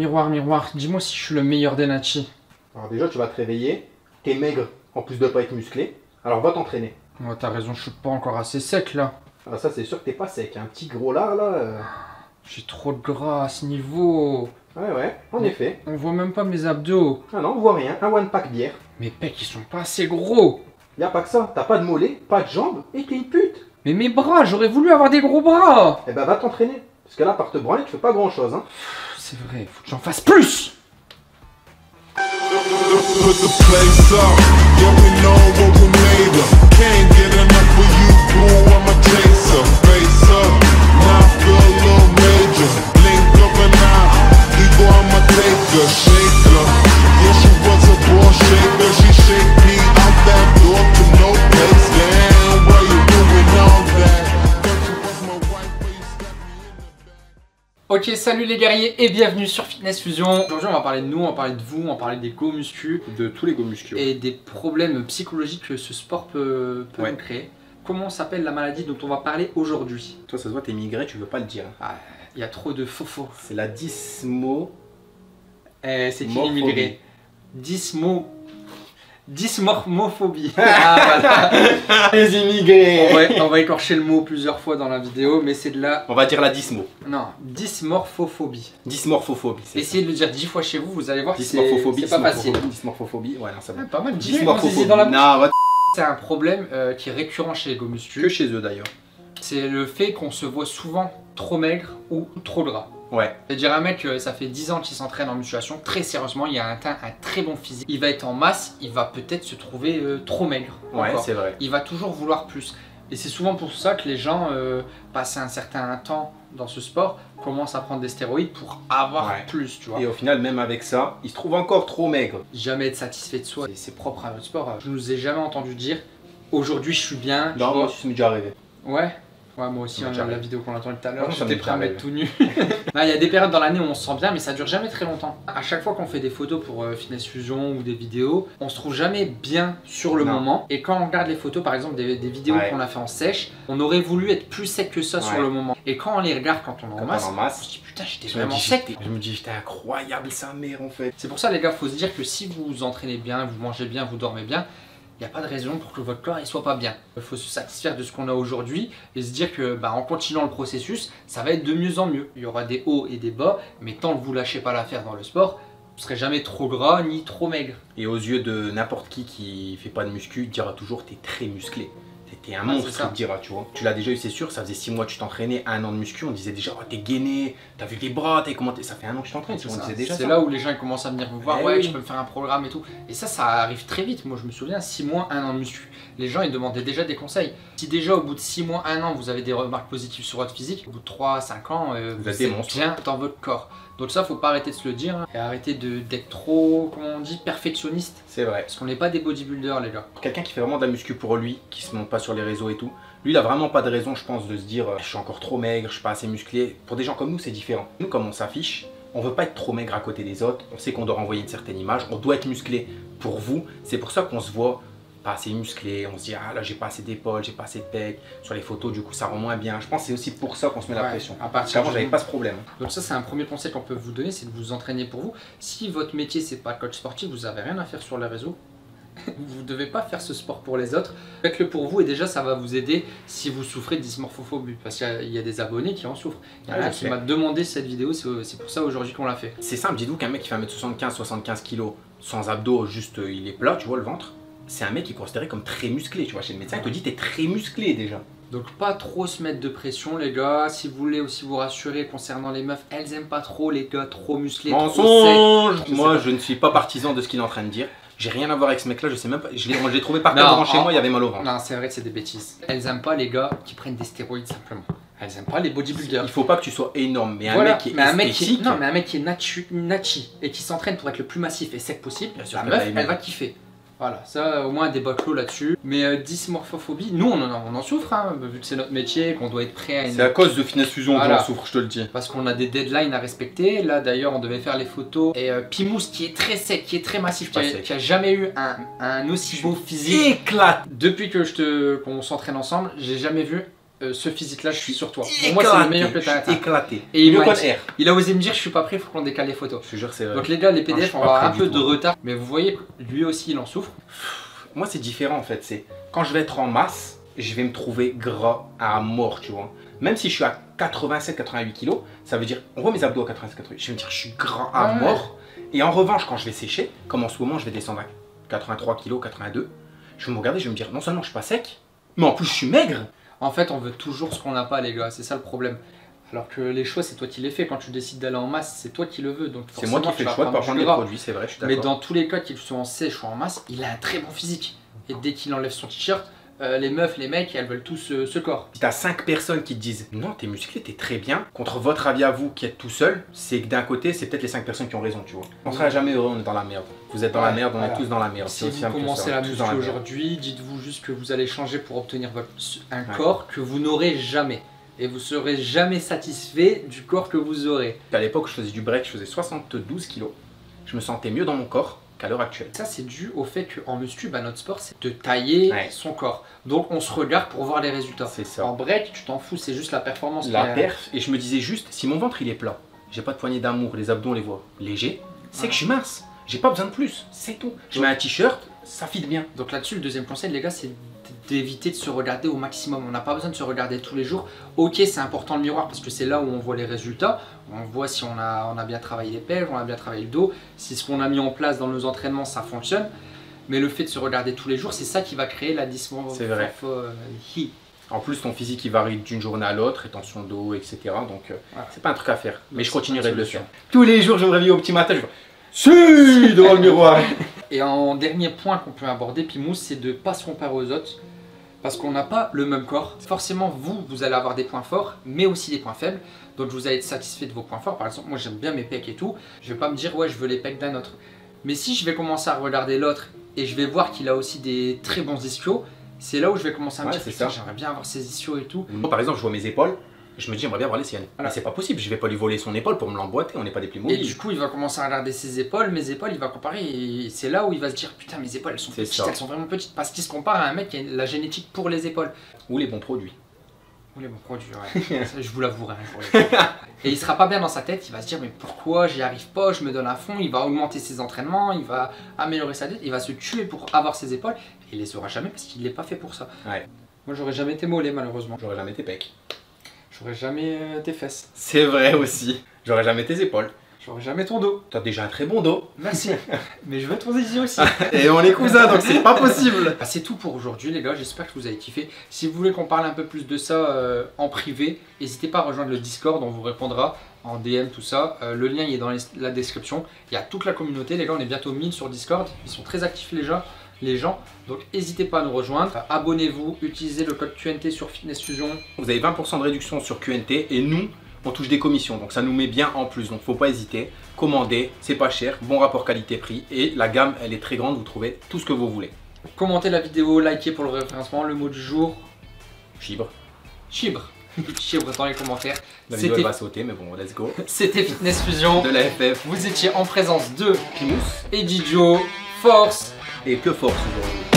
Miroir, miroir, dis-moi si je suis le meilleur des nachis. Alors déjà, tu vas te réveiller, t'es maigre, en plus de pas être musclé, alors va t'entraîner. Ouais, t'as raison, je suis pas encore assez sec là. Ah ça c'est sûr que t'es pas sec, un petit gros lard là. euh. J'ai trop de gras à ce niveau. Ouais ouais, en effet. On voit même pas mes abdos. Ah non, on voit rien, un one pack bière. Mes pecs ils sont pas assez gros. Y a pas que ça, t'as pas de mollets, pas de jambes, et t'es une pute. Mais mes bras, j'aurais voulu avoir des gros bras. Eh ben va t'entraîner. Parce que là, par te branler, tu fais pas grand chose hein. C'est vrai, faut que j'en fasse plus. Ok, salut les guerriers et bienvenue sur Fitness Fusion. Aujourd'hui, on va parler de nous, on va parler de vous, on va parler des go muscu De tous les go muscu. et des problèmes psychologiques que ce sport peut, peut Ouais. nous créer. Comment s'appelle la maladie dont on va parler aujourd'hui? Toi, ça se voit, t'es migré, tu veux pas le dire. Ah, Il y a trop de faux faux. C'est la dysmo. Eh, c'est qui l'immigré Dysmo... Dysmorphophobie. ah voilà. Les immigrés on, va, on va écorcher le mot plusieurs fois dans la vidéo, mais c'est de la... On va dire la dysmo. Non, dysmorphophobie. Dysmorphophobie. ça. Essayez de le dire dix fois chez vous, vous allez voir que c'est Dysmorphophobie, c'est pas facile. dysmorphophobie, ouais, non, ça va. Ah, pas mal, Dysmorphophobie. dans la bouche. Non, ouais, C'est un problème euh, qui est récurrent chez les go muscu. que chez eux d'ailleurs. C'est le fait qu'on se voit souvent trop maigre ou trop gras. Ouais. C'est-à-dire un mec, ça fait 10 ans qu'il s'entraîne en musculation, très sérieusement, il a un, teint- un très bon physique. Il va être en masse, il va peut-être se trouver euh, trop maigre. Ouais, c'est vrai. Il va toujours vouloir plus. Et c'est souvent pour ça que les gens, euh, passés un certain temps dans ce sport, commencent à prendre des stéroïdes pour avoir Ouais. plus, tu vois. Et au final, même avec ça, il se trouve encore trop maigre. Jamais être satisfait de soi, c'est propre à notre sport. Je ne vous ai jamais entendu dire aujourd'hui je suis bien. Non, moi, ça m'est déjà arrivé. Ouais. Ouais, moi aussi, hein, la vidéo qu'on a entendue tout à l'heure, j'étais prêt à mettre tout nu. Il y a des périodes dans l'année où on se sent bien, mais ça dure jamais très longtemps. À chaque fois qu'on fait des photos pour euh, Fitness Fusion ou des vidéos, on se trouve jamais bien sur le Non. moment. Et quand on regarde les photos, par exemple des, des vidéos Ouais. qu'on a fait en sèche, on aurait voulu être plus sec que ça sur le moment. Et quand on les regarde quand on en Quand masse, on en on masse, se dit putain, j'étais vraiment sec. je me dis, j'étais incroyable sa mère en fait. C'est pour ça, les gars, faut se dire que si vous vous entraînez bien, vous mangez bien, vous dormez bien, il n'y a pas de raison pour que votre corps ne soit pas bien. Il faut se satisfaire de ce qu'on a aujourd'hui et se dire que bah, en continuant le processus, ça va être de mieux en mieux. Il y aura des hauts et des bas, mais tant que vous lâchez pas l'affaire dans le sport, vous serez jamais trop gras ni trop maigre. Et aux yeux de n'importe qui qui fait pas de muscu, il dira toujours t'es très musclé. T'es- un monstre, ça. il te dira, tu vois. Tu l'as déjà eu, c'est sûr, ça faisait 6 mois que tu t'entraînais, un an de muscu, on disait déjà, oh, t'es gainé, t'as vu tes bras, t'es comment Ça fait un an que tu t'entraînes, on disait déjà C'est là où les gens ils commencent à venir vous voir, Eh ouais, oui. tu peux me faire un programme et tout. Et ça, ça arrive très vite. Moi, je me souviens, 6 mois, 1 an de muscu. Les gens, ils demandaient déjà des conseils. Si déjà, au bout de 6 mois, 1 an, vous avez des remarques positives sur votre physique, au bout de 3, 5 ans, euh, Vous vous, êtes monstres. bien dans votre corps. Donc ça, faut pas arrêter de se le dire hein, et arrêter d'être trop, comment on dit, perfectionniste. C'est vrai. Parce qu'on n'est pas des bodybuilders, les gars. Quelqu'un qui fait vraiment de la muscu pour lui, qui se monte pas sur les réseaux et tout, lui il a vraiment pas de raison, je pense, de se dire euh, je suis encore trop maigre, je suis pas assez musclé. Pour des gens comme nous, c'est différent. Nous, comme on s'affiche, on veut pas être trop maigre à côté des autres, on sait qu'on doit renvoyer une certaine image, on doit être musclé pour vous. C'est pour ça qu'on se voit pas assez musclé, on se dit ah là j'ai pas assez d'épaules, j'ai pas assez de pecs. Sur les photos, du coup, ça rend moins bien. Je pense que c'est aussi pour ça qu'on se met la pression. à partir qu'avant, du j'avais pas ce problème. Donc ça, c'est un premier conseil qu'on peut vous donner, c'est de vous entraîner pour vous. Si votre métier, c'est pas coach sportif, vous avez rien à faire sur les réseaux. Vous devez pas faire ce sport pour les autres. Faites-le pour vous et déjà, ça va vous aider si vous souffrez de dysmorphophobie. Parce qu'il y a- il y, a des abonnés qui en souffrent. Il y en a je qui m'a demandé cette vidéo, c'est pour ça aujourd'hui qu'on l'a fait. C'est simple, dites-vous qu'un mec qui fait 1m75, 75 kg sans abdos, juste euh, il est plat, tu vois le ventre, c'est un mec qui est considéré comme très musclé, tu vois. Chez le médecin, il te dit t'es très musclé déjà. Donc pas trop se mettre de pression les gars. Si vous voulez aussi vous rassurer concernant les meufs, elles aiment pas trop les gars trop musclés, trop secs. Mensonge sais Moi, je ne suis pas partisan de ce qu'il est en train de dire. J'ai rien à voir avec ce mec-là, je sais même pas. Je l'ai trouvé par terre devant chez moi, il y avait mal au ventre. Non, c'est vrai que c'est des bêtises. Elles aiment pas les gars qui prennent des stéroïdes simplement. Elles aiment pas les bodybuilders. Il faut pas que tu sois énorme, mais un Voilà, mec qui est mais un mec qui, esthétique. non, mais un mec qui est natu- nachi et qui s'entraîne pour être le plus massif et sec possible, Bien la meuf, elle va kiffer. Voilà, ça au moins débat clos là-dessus. Mais euh, dysmorphophobie, nous on en, on en souffre, hein, vu que c'est notre métier, qu'on doit être prêt à une... C'est à cause de Finesse Fusion Voilà. que j'en souffre, je te le dis. Parce qu'on a des deadlines à respecter. Là d'ailleurs, on devait faire les photos. Et euh, Pimous, qui est très sec, qui est très massif, a, qui a jamais eu un, un aussi beau physique. Éclate Depuis que je te qu'on s'entraîne ensemble, j'ai jamais vu euh, ce physique-là, je suis sur toi. Pour moi, c'est le meilleur que tu as éclaté. Et il R. Il a osé me dire, je suis pas prêt, faut qu'on décale les photos. Je te jure, c'est vrai. Donc les gars, les PDF, on va avoir un peu de retard. Mais vous voyez, lui aussi, il en souffre. Moi, c'est différent en fait. C'est quand je vais être en masse, je vais me trouver gras à mort, tu vois. Même si je suis à 87-88 kilos, ça veut dire, on voit mes abdos à 87-88, je vais me dire, je suis gras à Ouais. mort. Et en revanche, quand je vais sécher, comme en ce moment, je vais descendre à 83 kilos, 82, je vais me regarder, je vais me dire, non seulement je suis pas sec, mais en plus je suis maigre. En fait, on veut toujours ce qu'on n'a pas, les gars. C'est ça le problème. Alors que les choix, c'est toi qui les fais. Quand tu décides d'aller en masse, c'est toi qui le veux. Donc C'est moi qui fais le choix de prendre des gras. produits, c'est vrai, je suis Mais dans tous les cas, qu'il soit en sèche ou en masse, il a un très bon physique. Et dès qu'il enlève son t-shirt, euh, les meufs, les mecs, elles veulent tous euh, ce corps. Si t'as 5 personnes qui te disent non, t'es musclé, t'es très bien, contre votre avis à vous qui êtes tout seul, c'est que d'un côté, c'est peut-être les 5 personnes qui ont raison, tu vois. On sera jamais heureux, on est dans la merde. Vous êtes dans la merde, on voilà. est tous dans la merde. Si vous commencez la muscu aujourd'hui, dites-vous juste que vous allez changer pour obtenir votre, un Ouais. corps que vous n'aurez jamais. Et vous serez jamais satisfait du corps que vous aurez. À l'époque, je faisais du break, je faisais 72 kilos. Je me sentais mieux dans mon corps qu'à l'heure actuelle. Ça, c'est dû au fait qu'en muscu, bah, notre sport, c'est de tailler Ouais. son corps. Donc, on se regarde pour voir les résultats. C'est ça. En break, tu t'en fous, c'est juste la performance. La perf, et je me disais juste, si mon ventre il est plat, j'ai pas de poignée d'amour, les abdos on les voit légers, c'est Ouais. que je suis mince. J'ai pas besoin de plus, c'est tout. Je mets un t-shirt, ça fit bien. Donc là-dessus, le deuxième conseil, les gars, c'est d'éviter de se regarder au maximum. On n'a pas besoin de se regarder tous les jours. Ok, c'est important le miroir parce que c'est là où on voit les résultats. On voit si on a, on a bien travaillé les pelves, on a bien travaillé le dos, si ce qu'on a mis en place dans nos entraînements, ça fonctionne. Mais le fait de se regarder tous les jours, c'est ça qui va créer la C'est vrai. dysmorphie. En plus, ton physique il varie d'une journée à l'autre, rétention d'eau, etc. Donc euh, Voilà. c'est pas un truc à faire. Mais je continuerai de le faire. Tous les jours, je me réveille au petit matin, je fais Si devant le miroir. Et en dernier point qu'on peut aborder, Pimous, c'est de pas se comparer aux autres. Parce qu'on n'a pas le même corps. Forcément, vous, vous allez avoir des points forts, mais aussi des points faibles. Donc vous allez être satisfait de vos points forts. Par exemple, moi j'aime bien mes pecs et tout. Je vais pas me dire, ouais, je veux les pecs d'un autre. Mais si je vais commencer à regarder l'autre et je vais voir qu'il a aussi des très bons ischios, c'est là où je vais commencer à me Ouais, dire, j'aimerais bien avoir ces ischios et tout. Moi, par exemple, je vois mes épaules, je me dis, j'aimerais bien avoir les siennes. Voilà. Mais c'est pas possible, je vais pas lui voler son épaule pour me l'emboîter, on n'est pas des Et Playmobil. du coup, il va commencer à regarder ses épaules, mes épaules, il va comparer, et c'est là où il va se dire Putain, mes épaules elles sont petites, ça. elles sont vraiment petites. Parce qu'il se compare à un mec qui a la génétique pour les épaules. Ou les bons produits. Oui, bon produit, ouais. Ça, je vous l'avouerai. hein, les. Et il sera pas bien dans sa tête, il va se dire mais pourquoi j'y arrive pas, je me donne à fond, il va augmenter ses entraînements, il va améliorer sa tête, il va se tuer pour avoir ses épaules, et il les aura jamais parce qu'il n'est pas fait pour ça. Ouais. Moi j'aurais jamais été mollet malheureusement, J'aurais jamais tes pecs. J'aurais jamais euh, tes fesses, C'est vrai aussi. J'aurais jamais tes épaules. j'aurais jamais ton dos. T'as déjà un très bon dos. Merci. mais je veux ton zizi aussi. Et on est cousins, donc c'est pas possible. Ah, c'est tout pour aujourd'hui les gars, j'espère que vous avez kiffé. Si vous voulez qu'on parle un peu plus de ça euh, en privé, n'hésitez pas à rejoindre le Discord, on vous répondra en DM tout ça. Euh, le lien il est dans les- la description. Il y a toute la communauté, les gars, on est bientôt 1000 sur Discord. Ils sont très actifs les gens. Les gens, donc n'hésitez pas à nous rejoindre. Euh, Abonnez-vous, utilisez le code QNT sur Fitness Fusion. Vous avez 20% de réduction sur QNT et nous, on touche des commissions. Donc ça nous met bien en plus. Donc faut pas hésiter. Commandez, c'est pas cher, bon rapport qualité-prix et la gamme elle est très grande. Vous trouvez tout ce que vous voulez. Commentez la vidéo, likez pour le référencement. Le mot du jour, Chibre. chibre. chibre dans les commentaires. La vidéo elle va sauter, mais bon, let's go. c'était Fitness Fusion. De la FF, Vous étiez en présence de Pimous Eddie Joe, Force. Et que force aujourd'hui.